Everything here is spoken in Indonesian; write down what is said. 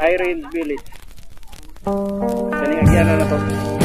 Irene Village. Kani agyanan na to.